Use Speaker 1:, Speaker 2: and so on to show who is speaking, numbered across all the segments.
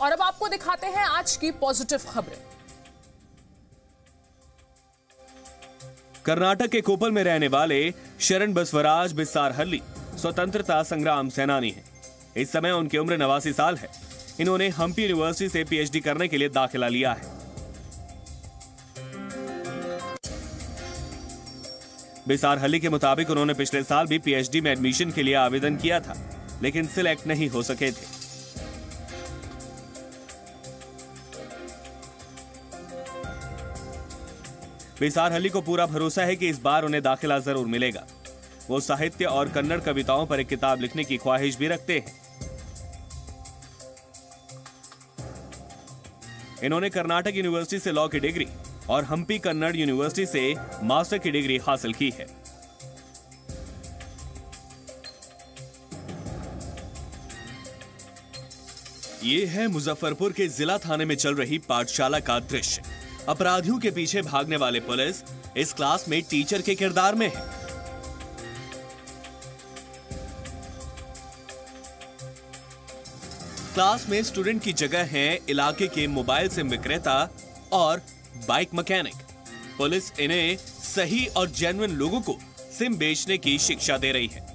Speaker 1: और अब आपको दिखाते हैं आज की पॉजिटिव खबरें।
Speaker 2: कर्नाटक के कोपल में रहने वाले शरण बसवराज बिस्सार हल्ली स्वतंत्रता संग्राम सेनानी हैं। इस समय उनकी उम्र नवासी साल है। इन्होंने हम्पी यूनिवर्सिटी से पीएचडी करने के लिए दाखिला लिया है। बिसार हल्ली के मुताबिक उन्होंने पिछले साल भी पीएचडी में एडमिशन के लिए आवेदन किया था, लेकिन सिलेक्ट नहीं हो सके थे। बिसार हल्ली को पूरा भरोसा है कि इस बार उन्हें दाखिला ज़रूर मिलेगा। वो साहित्य और कन्नड़ कविताओं पर एक किताब लिखने की ख्वाहिश भी रखते हैं। इन्होंने कर्नाटक यूनिवर्सिटी से लॉ की डिग्री और हम्पी कन्नड़ यूनिवर्सिटी से मास्टर की डिग्री हासिल की है। ये है मुजफ्फरपुर के जिला थाने में चल रही पाठशाला का दृश्य। अपराधियों के पीछे भागने वाले पुलिस इस क्लास में टीचर के किरदार में है। क्लास में स्टूडेंट की जगह है इलाके के मोबाइल सिम विक्रेता और बाइक मैकेनिक। पुलिस इन्हें सही और जेन्युइन लोगों को सिम बेचने की शिक्षा दे रही है।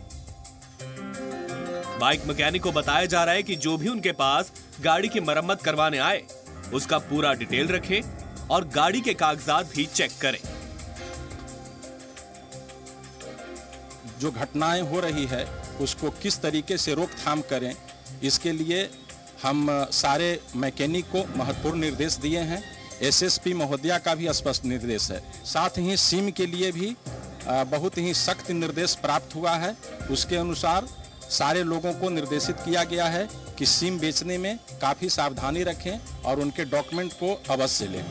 Speaker 2: बाइक मैकेनिक को बताया जा रहा है कि जो भी उनके पास गाड़ी की मरम्मत करवाने आए, उसका पूरा डिटेल रखें और गाड़ी के कागजात भी चेक करें।
Speaker 3: जो घटनाएँ हो रही है, उसको किस तरीके से रोकथाम करें, इसके लिए हम सारे मैकेनिक को महत्वपूर्ण निर्देश दिए हैं। एसएसपी महोदया का भी स्पष्ट निर्देश है। साथ ही सिम के लिए भी बहुत ही सख्त निर्देश प्राप्त हुआ है। उसके अनुसार सारे लोगों को निर्देशित किया गया है कि सिम बेचने में काफ़ी सावधानी रखें और उनके डॉक्यूमेंट को अवश्य लें।